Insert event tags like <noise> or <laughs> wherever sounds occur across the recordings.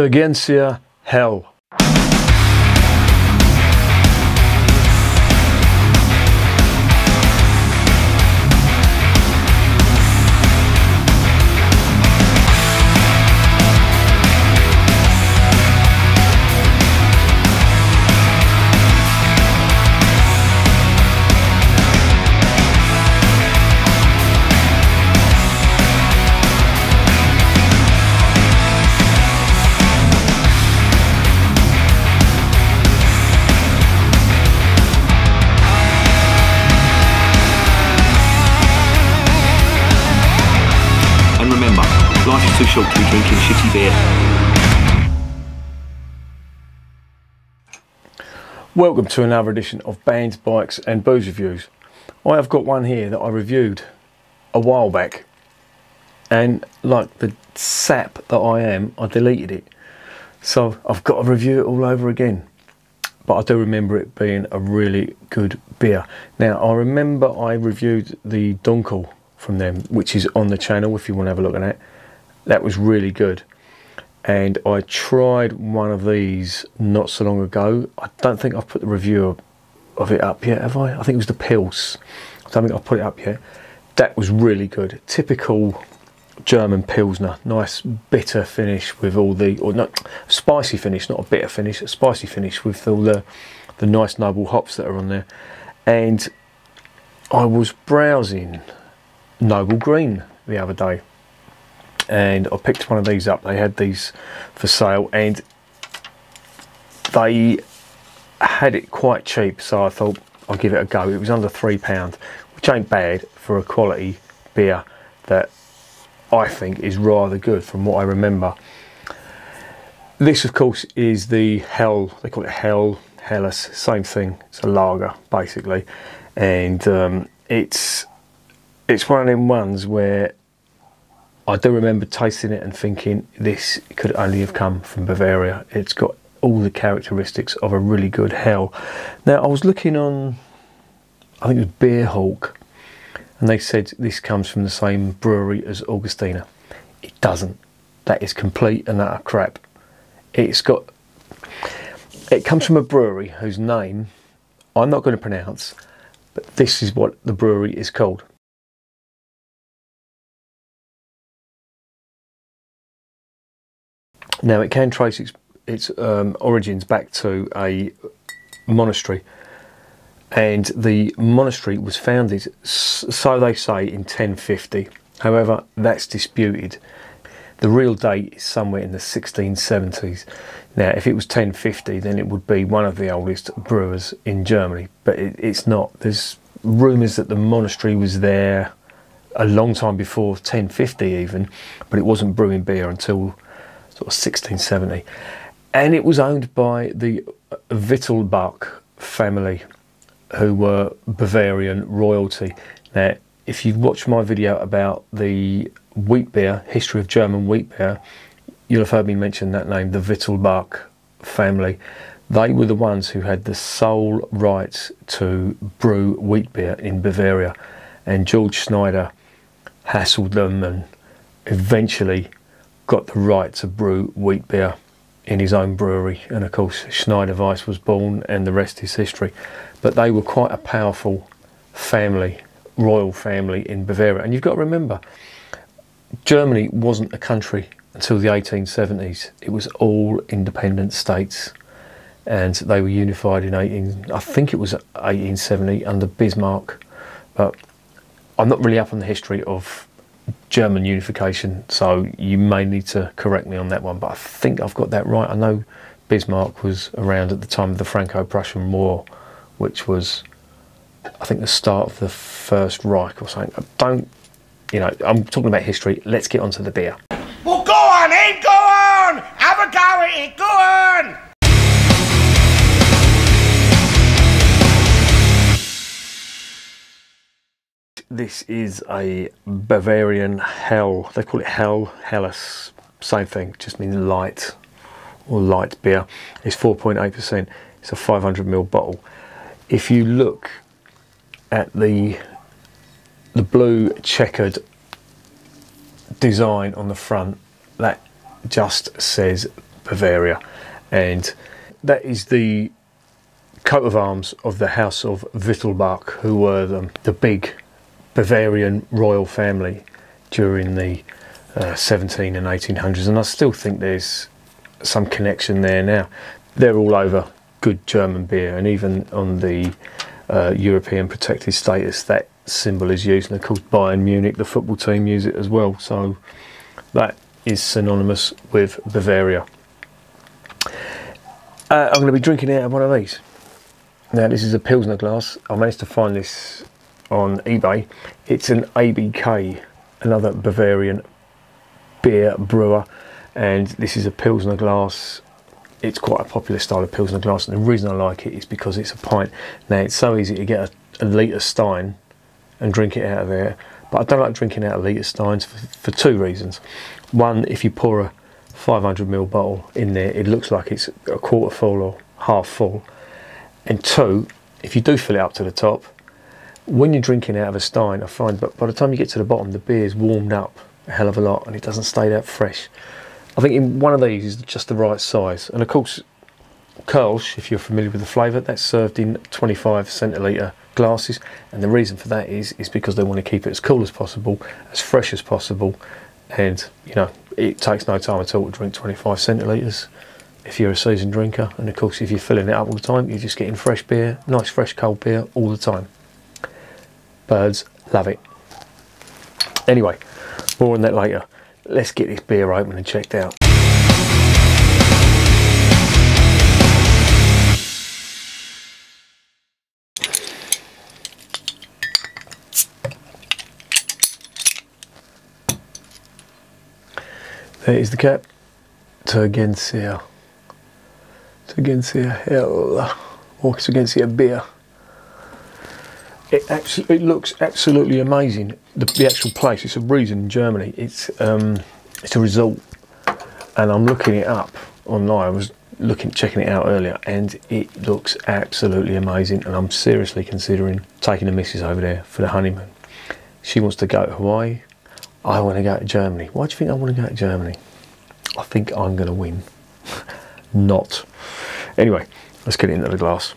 Tegernseer Hell. To be drinking shitty beer. Welcome to another edition of Bands, Bikes and Booze Reviews. I have got one here that I reviewed a while back and like the sap that I am, I deleted it. So I've got to review it all over again. But I do remember it being a really good beer. Now I remember I reviewed the Dunkel from them, which is on the channel if you want to have a look at that. That was really good and I tried one of these not so long ago. I don't think I've put the review of, it up yet, have I? I think it was the Pils. I don't think I've put it up yet. That was really good. Typical German Pilsner. Nice bitter finish with all the, or not, spicy finish, not a bitter finish, a spicy finish with all the, the nice noble hops that are on there. And I was browsing Noble Green the other day and I picked one of these up. They had these for sale and they had it quite cheap, so I thought I'll give it a go. It was under £3, which ain't bad for a quality beer that I think is rather good from what I remember. This, of course, is the Hell, they call it Hell, Helles, same thing. It's a lager, basically. And um, it's it's one of them ones where I do remember tasting it and thinking this could only have come from Bavaria. It's got all the characteristics of a really good hell. Now I was looking on, I think it was Beer Hawk, and they said this comes from the same brewery as Augustiner. It doesn't. That is complete and utter crap. It's got. It comes from a brewery whose name I'm not going to pronounce, but this is what the brewery is called. Now it can trace its, its um, origins back to a monastery, and the monastery was founded, so they say, in 1050. However, that's disputed. The real date is somewhere in the 1670s. Now, if it was 1050, then it would be one of the oldest brewers in Germany, but it, it's not. There's rumours that the monastery was there a long time before 1050 even, but it wasn't brewing beer until of 1670, and it was owned by the Wittelsbach family, who were Bavarian royalty. Now, if you've watched my video about the wheat beer, history of German wheat beer, you'll have heard me mention that name, the Wittelsbach family. They were the ones who had the sole right to brew wheat beer in Bavaria, and George Schneider hassled them and eventually got the right to brew wheat beer in his own brewery. And of course, Schneider Weiss was born, and the rest is history. But they were quite a powerful family, royal family in Bavaria. And you've got to remember, Germany wasn't a country until the 1870s. It was all independent states, and they were unified in 18. I think it was 1870 under Bismarck, but I'm not really up on the history of German unification, so you may need to correct me on that one. But I think I've got that right. I know Bismarck was around at the time of the Franco-Prussian War, which was, I think, the start of the First Reich or something. I don't, you know, I'm talking about history. Let's get onto the beer. Well, go on, then, go on! Have a go at it, go on! This is a Bavarian Hell. They call it Hell, Helles. Same thing, just means light or light beer. It's 4.8%. It's a 500ml bottle. If you look at the the blue checkered design on the front, that just says Bavaria, and that is the coat of arms of the House of Wittelsbach, who were the, the big Bavarian royal family during the uh, 17 and 1800s, and I still think there's some connection there now. They're all over good German beer, and even on the uh, European protected status, that symbol is used. And of course, Bayern Munich, the football team, use it as well. So that is synonymous with Bavaria. Uh, I'm going to be drinking out of one of these. Now, this is a Pilsner glass. I managed to find this on eBay. It's an ABK, another Bavarian beer brewer, and this is a Pilsner glass. It's quite a popular style of Pilsner glass, and the reason I like it is because it's a pint. Now, it's so easy to get a, a litre stein and drink it out of there, but I don't like drinking out of litre steins for, for two reasons. One, if you pour a 500ml bottle in there, it looks like it's a quarter full or half full. And two, if you do fill it up to the top, when you're drinking out of a stein, I find but by the time you get to the bottom, the beer's warmed up a hell of a lot and it doesn't stay that fresh. I think in one of these is just the right size. And of course, Kölsch, if you're familiar with the flavour, that's served in 25 centilitre glasses. And the reason for that is is because they want to keep it as cool as possible, as fresh as possible, and you know it takes no time at all to drink 25 centilitres if you're a seasoned drinker. And of course, if you're filling it up all the time, you're just getting fresh beer, nice fresh cold beer all the time. Birds love it. Anyway, more on that later. Let's get this beer open and checked out. There is the cap. Tegernseer. Tegernseer Hell. Or Tegernseer beer. It it looks absolutely amazing. The, the actual place. It's a reason in Germany. It's um, it's a resort, and I'm looking it up online. I was looking checking it out earlier, and it looks absolutely amazing. And I'm seriously considering taking the missus over there for the honeymoon. She wants to go to Hawaii. I want to go to Germany. Why do you think I want to go to Germany? I think I'm going to win. <laughs> Not. Anyway, let's get into the glass.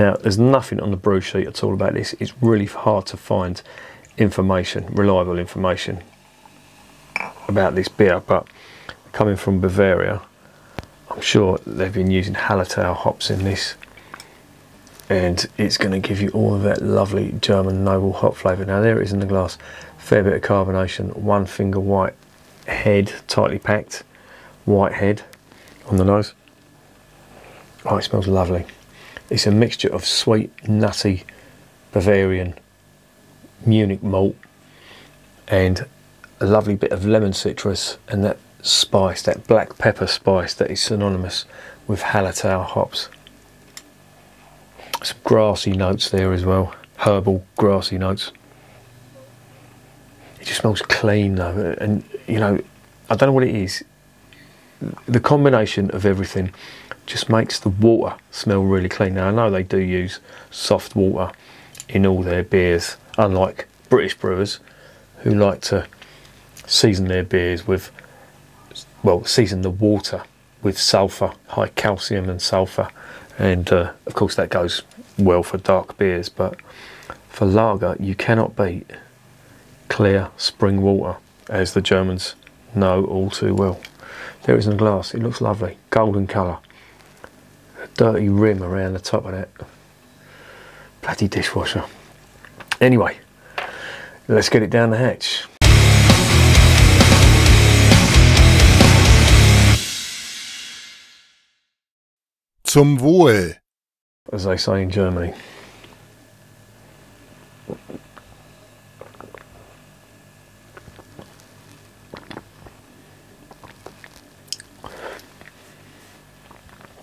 Now, there's nothing on the brew sheet at all about this. It's really hard to find information, reliable information about this beer, but coming from Bavaria, I'm sure they've been using Hallertau hops in this and it's going to give you all of that lovely German noble hop flavour. Now there it is in the glass, fair bit of carbonation, one finger white head, tightly packed, white head on the nose. Oh, it smells lovely. It's a mixture of sweet, nutty Bavarian Munich malt and a lovely bit of lemon citrus and that spice, that black pepper spice that is synonymous with Hallertau hops. Some grassy notes there as well, herbal grassy notes. It just smells clean though, and you know, I don't know what it is. The combination of everything just makes the water smell really clean. Now I know they do use soft water in all their beers, unlike British brewers who like to season their beers with, well, season the water with sulphur, high calcium and sulphur, and uh, of course that goes well for dark beers, but for lager you cannot beat clear spring water, as the Germans know all too well. There is in the glass, it looks lovely, golden colour. Dirty rim around the top of that. Bloody dishwasher. Anyway, let's get it down the hatch. Zum Wohl. as they say in Germany.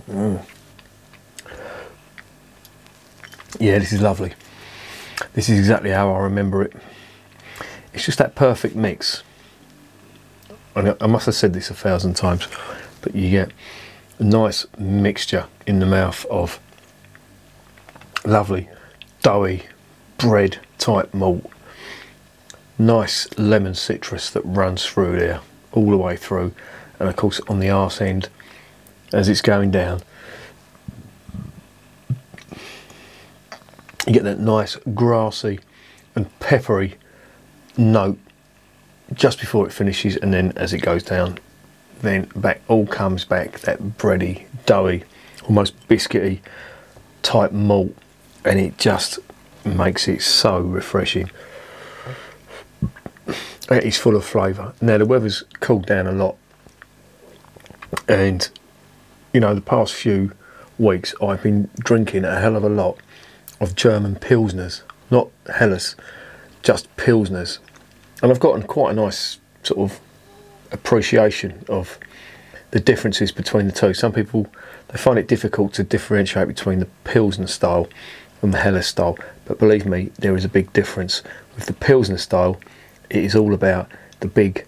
Mm. Yeah, this is lovely. This is exactly how I remember it. It's just that perfect mix. I must have said this a thousand times, but you get a nice mixture in the mouth of lovely, doughy, bread type malt. Nice lemon citrus that runs through there. all the way through, and of course on the arse end as it's going down. You get that nice grassy and peppery note just before it finishes, and then as it goes down, then back all comes back that bready, doughy, almost biscuity type malt, and it just makes it so refreshing. It is full of flavour. Now the weather's cooled down a lot, and you know the past few weeks I've been drinking a hell of a lot of German pilsners, not Helles, just pilsners, and I've gotten quite a nice sort of appreciation of the differences between the two. Some people they find it difficult to differentiate between the Pilsner style and the Helles style, but believe me, there is a big difference. With the Pilsner style, it is all about the big,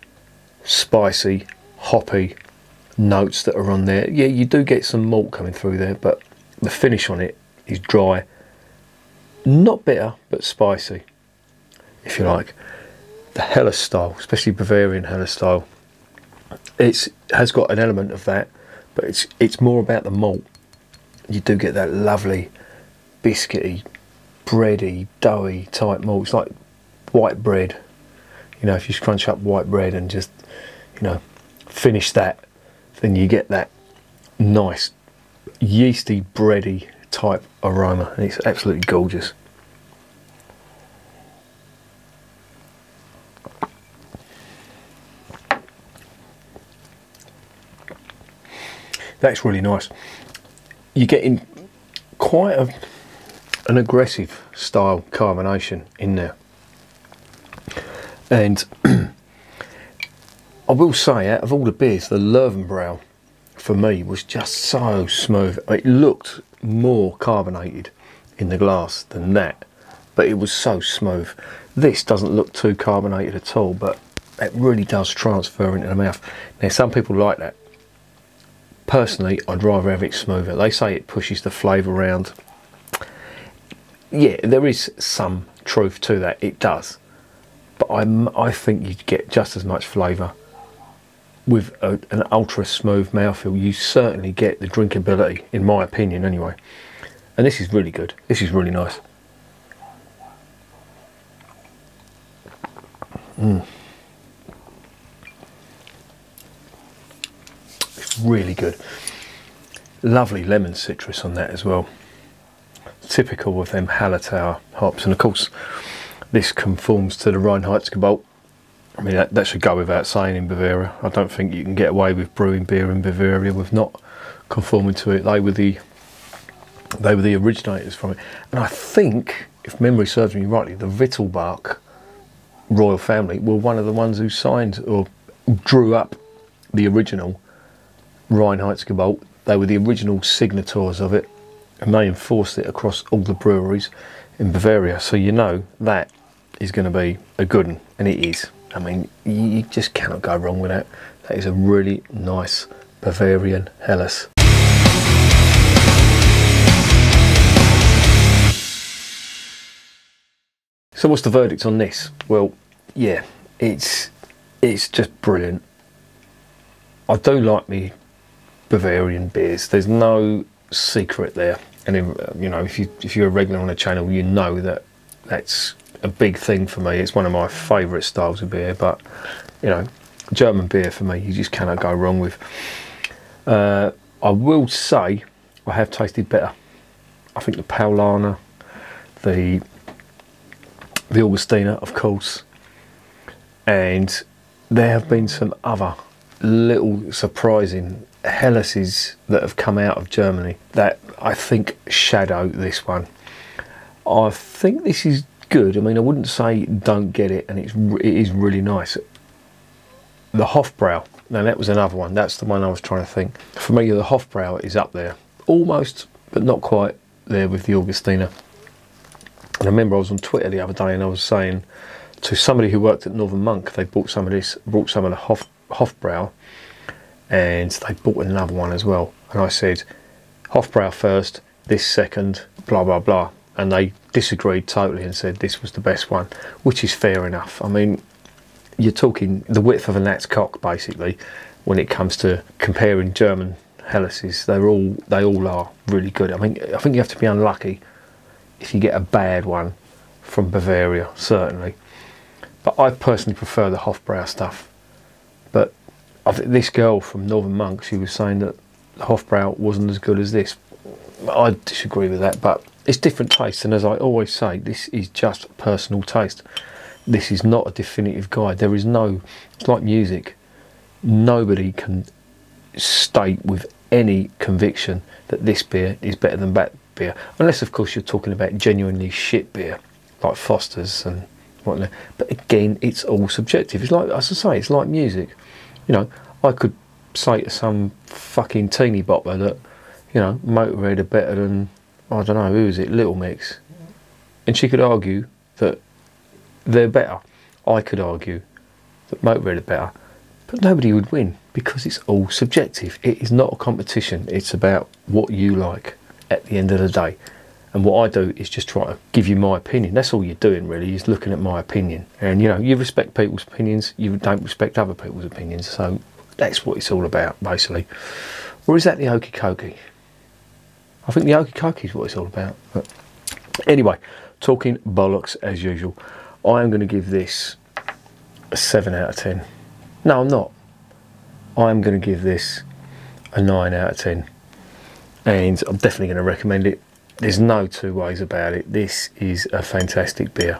spicy, hoppy notes that are on there. Yeah, you do get some malt coming through there, but the finish on it is dry, not bitter, but spicy, if you like. The Helles style, especially Bavarian Helles style, it's has got an element of that, but it's it's more about the malt. You do get that lovely biscuity, bready, doughy type malt. It's like white bread. You know, if you crunch up white bread and just, you know, finish that, then you get that nice yeasty, bready type aroma, and it's absolutely gorgeous. That's really nice. You're getting quite a, an aggressive style carbonation in there. And <clears throat> I will say, out of all the beers, the Löwenbräu for me was just so smooth. It looked more carbonated in the glass than that, but it was so smooth. This doesn't look too carbonated at all, but it really does transfer into the mouth. Now, some people like that. Personally, I'd rather have it smoother. They say it pushes the flavour around. Yeah, there is some truth to that. It does, but I I think you'd get just as much flavour with a, an ultra smooth mouthfeel. You certainly get the drinkability, in my opinion, anyway. And this is really good. This is really nice. Mm. It's really good. Lovely lemon citrus on that as well. Typical of them Hallertau hops, and of course, this conforms to the Reinheitsgebot. I mean, that, that should go without saying in Bavaria. I don't think you can get away with brewing beer in Bavaria with not conforming to it. They were the they were the originators from it, and I think, if memory serves me rightly, the Wittelsbach royal family were one of the ones who signed or drew up the original Reinheitsgebot. They were the original signatories of it, and they enforced it across all the breweries in Bavaria. So you know that is going to be a good one, and it is. I mean, you just cannot go wrong with that. That is a really nice Bavarian Helles. So what's the verdict on this? Well, yeah, it's it's just brilliant. I do like me Bavarian beers. There's no secret there, and you know, if you if you're a regular on the channel, you know that that's a big thing for me. It's one of my favourite styles of beer, but you know, German beer for me, you just cannot go wrong with. Uh, I will say, I have tasted better. I think the Paulaner, the the Augustiner, of course, and there have been some other little surprising Helleses that have come out of Germany that I think shadow this one. I think this is good. I mean, I wouldn't say don't get it, and it's it is really nice. The Hofbrau, now that was another one. That's the one I was trying to think. For me, the Hofbrau is up there, almost, but not quite there with the Augustiner. And I remember I was on Twitter the other day, and I was saying to somebody who worked at Northern Monk, they bought some of this, brought some of the Hof, Hofbrau, and they bought another one as well. And I said, Hofbrau first, this second, blah blah blah and they disagreed totally and said this was the best one, which is fair enough. I mean, you're talking the width of a gnat's cock, basically, when it comes to comparing German Helleses. They're all they all are really good. I mean, I think you have to be unlucky if you get a bad one from Bavaria, certainly. But I personally prefer the Hofbrau stuff. But this girl from Northern Monk, she was saying that the Hofbrau wasn't as good as this. I disagree with that, but it's different tastes, and as I always say, this is just personal taste. This is not a definitive guide. There is no, it's like music. Nobody can state with any conviction that this beer is better than that beer, unless, of course, you're talking about genuinely shit beer like Foster's and whatnot. But again, it's all subjective. It's like, as I say, it's like music. You know, I could say to some fucking teeny bopper that, you know, Motorhead are better than, I don't know, who is it, Little Mix. And she could argue that they're better. I could argue that Motorhead are better. But nobody would win because it's all subjective. It is not a competition. It's about what you like at the end of the day. And what I do is just try to give you my opinion. That's all you're doing, really, is looking at my opinion. And you know, you respect people's opinions, you don't respect other people's opinions. So that's what it's all about, basically. Or is that the okey cokey? I think the okey cokey is what it's all about. But anyway, talking bollocks as usual. I am going to give this a 7 out of 10. No, I'm not. I'm going to give this a 9 out of 10. And I'm definitely going to recommend it there's no two ways about it. This is a fantastic beer.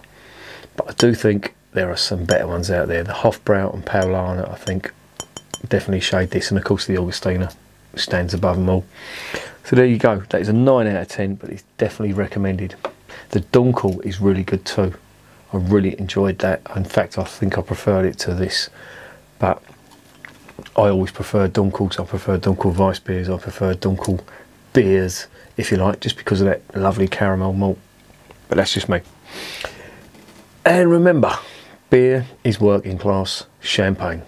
But I do think there are some better ones out there. The Hofbrau and Paulaner, I think, definitely shade this. And of course, the Augustiner stands above them all. So there you go. That is a 9 out of 10, but it's definitely recommended. The Dunkel is really good too. I really enjoyed that. In fact, I think I preferred it to this. But I always prefer Dunkels. I prefer Dunkel Weiss beers. I prefer Dunkel beers if you like, just because of that lovely caramel malt. But that's just me. And remember, beer is working class champagne.